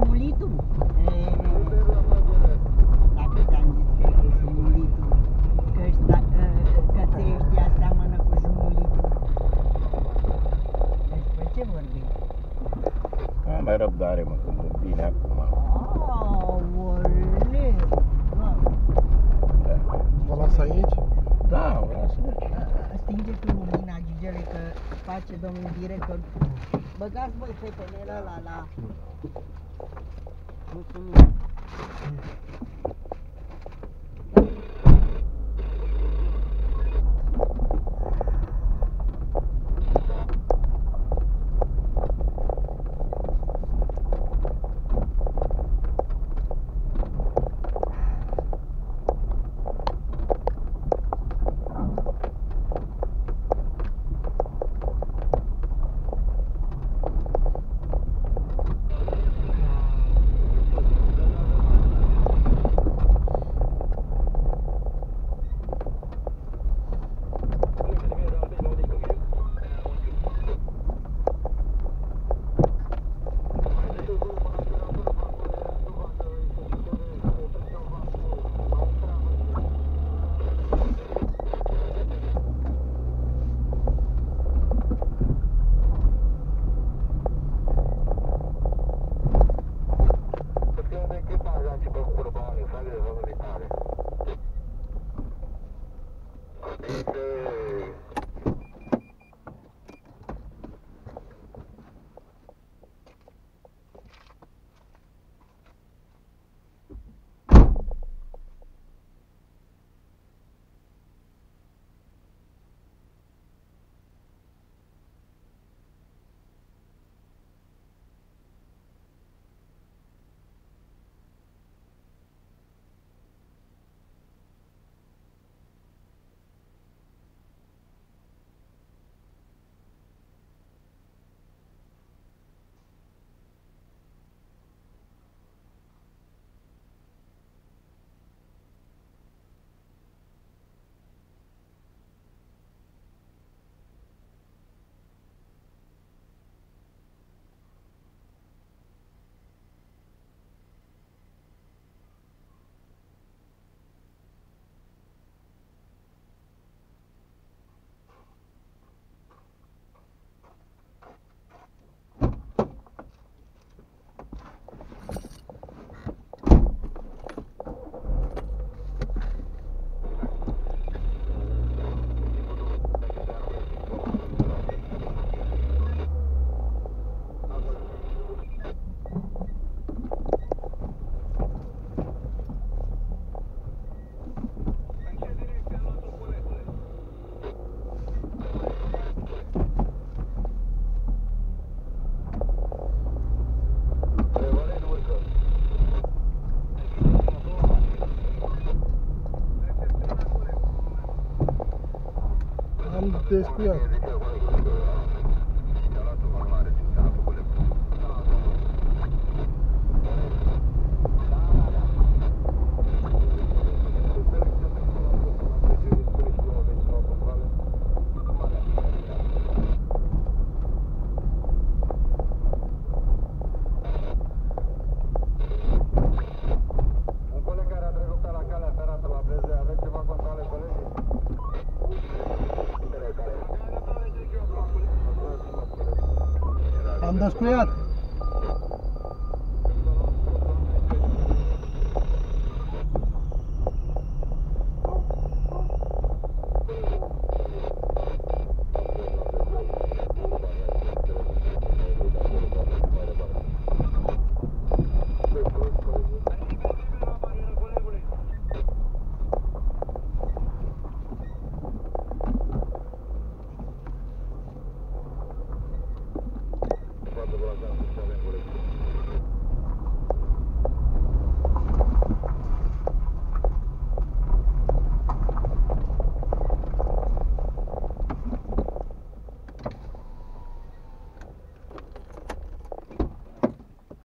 jumulitul. E, Dacă ți-am zis că e cu jumulitul, că, ăștia, că ții ăștia seamănă cu jumulitul. Despre ce vorbim? Am mai răbdare, mă, face domnul director. Băgați voi fetenele ăla la... Mulțumim. Am gigantesco já. andaz koyat